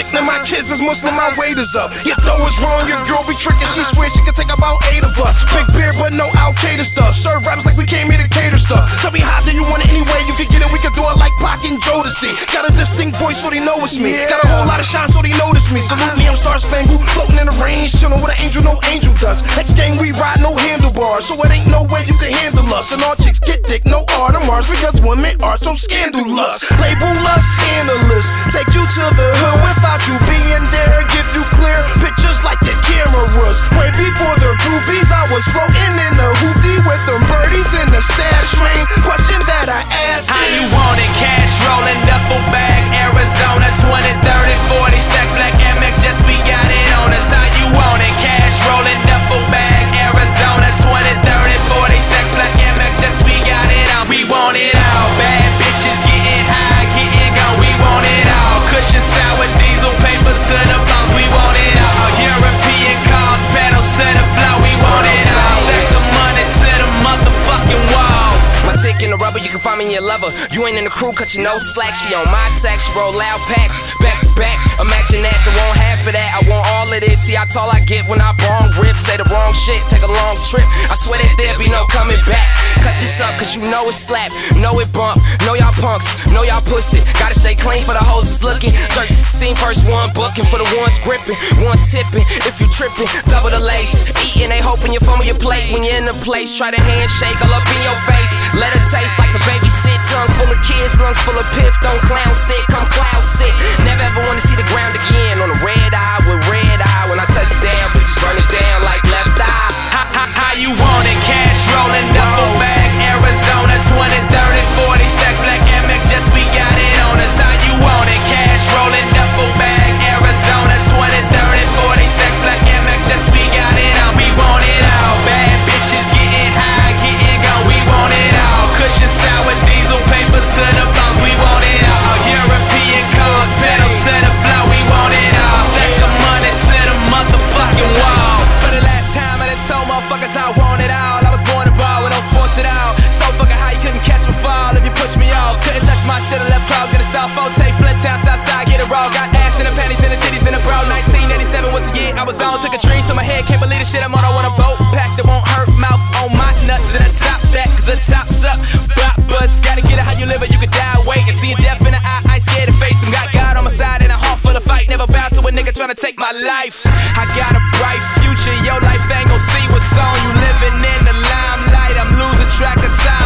sick, now my kids is Muslim, my weight is up. Your throw is wrong, your girl be tricking, she swears she can take about eight of us. Big beer, but no Al Qaeda stuff. Serve rappers like we came here to cater stuff. Tell me how do you want it anyway? You can get it, we can do it like Pac and Jodeci. Got a distinct voice, so they know it's me. Got a whole lot of shine, so they notice me. Salute me, I'm Star Spangled, floating in the range, chillin' with an angel, no angel dust. X gang, we ride no handlebars, so it ain't no way you can handle us. And all chicks get dick, no art of Mars, because women are so scandalous. Label us analysts, take you to the floating in rubber, you can find me in your lover. You ain't in the crew, cut your no slack. She on my sack, she roll loud packs, back to back. Imagine that, the wrong half of that. I want all of this. See how tall I get when I wrong rip. Say the wrong shit, take a long trip. I swear that there be no coming back. Cut this up, cause you know it slap, know it bump. Know y'all punks, know y'all pussy. Gotta stay clean for the hoes is looking. Jerks scene, first one booking for the ones gripping, ones tipping. If you tripping, double the lace. Eating, they hoping you fumble your plate when you're in the place. Try to handshake all up in your face. Let it taste like the baby sit. Tongue full of kids, lungs full of piff. Don't clown sick, come cloud sick. Southside, get it raw. Got ass in the panties and the titties in the bra. 1987 was the year I was on. Took a tree to my head, can't believe the shit I'm on. I want a boat pack that won't hurt. Mouth on my nuts and I top that, cause the top's up. Bop buzz, gotta get it how you live it. You could die waiting. See death in the eye, I scared to face him. Got God on my side and a heart full of fight. Never bow to a nigga tryna take my life. I got a bright future, your life ain't gon' see what's on. You living in the limelight, I'm losing track of time